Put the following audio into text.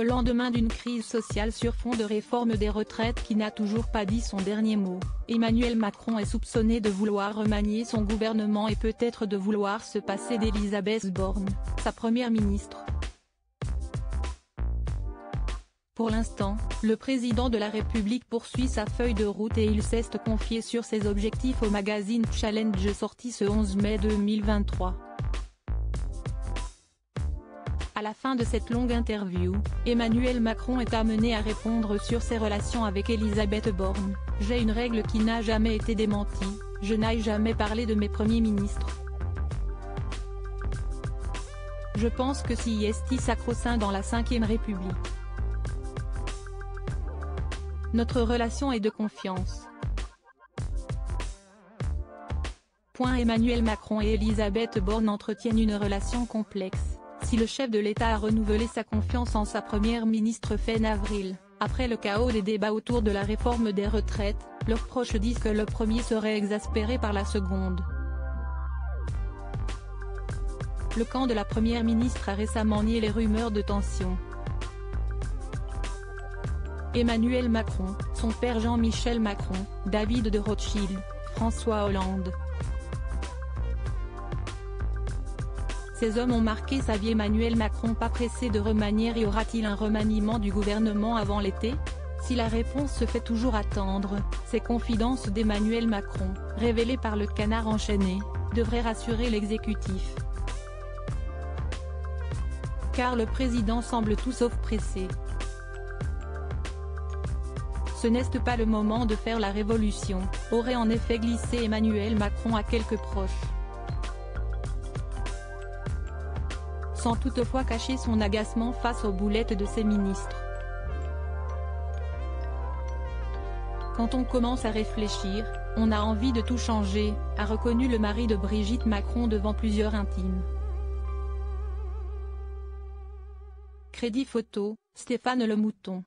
Au lendemain d'une crise sociale sur fond de réforme des retraites qui n'a toujours pas dit son dernier mot, Emmanuel Macron est soupçonné de vouloir remanier son gouvernement et peut-être de vouloir se passer d'Elisabeth Borne, sa première ministre. Pour l'instant, le président de la République poursuit sa feuille de route et il s'est confié sur ses objectifs au magazine Challenge sorti ce 11 mai 2023. À la fin de cette longue interview, Emmanuel Macron est amené à répondre sur ses relations avec Elisabeth Borne. J'ai une règle qui n'a jamais été démentie, je n'aille jamais parler de mes premiers ministres. Je pense que si est sacro-saint dans la 5ème République. Notre relation est de confiance. Point Emmanuel Macron et Elisabeth Borne entretiennent une relation complexe. Si le chef de l'État a renouvelé sa confiance en sa première ministre fin avril, après le chaos des débats autour de la réforme des retraites, leurs proches disent que le premier serait exaspéré par la seconde. Le camp de la première ministre a récemment nié les rumeurs de tension. Emmanuel Macron, son père Jean-Michel Macron, David de Rothschild, François Hollande. Ces hommes ont marqué sa vie Emmanuel Macron pas pressé de remanier y aura-t-il un remaniement du gouvernement avant l'été? Si la réponse se fait toujours attendre, ces confidences d'Emmanuel Macron, révélées par le canard enchaîné, devraient rassurer l'exécutif. Car le président semble tout sauf pressé ce n'est pas le moment de faire la révolution, aurait en effet glissé Emmanuel Macron à quelques proches. Sans toutefois cacher son agacement face aux boulettes de ses ministres. Quand on commence à réfléchir, on a envie de tout changer, a reconnu le mari de Brigitte Macron devant plusieurs intimes. Crédit photo, Stéphane Le Mouton